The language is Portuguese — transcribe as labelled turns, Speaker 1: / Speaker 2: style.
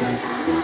Speaker 1: Música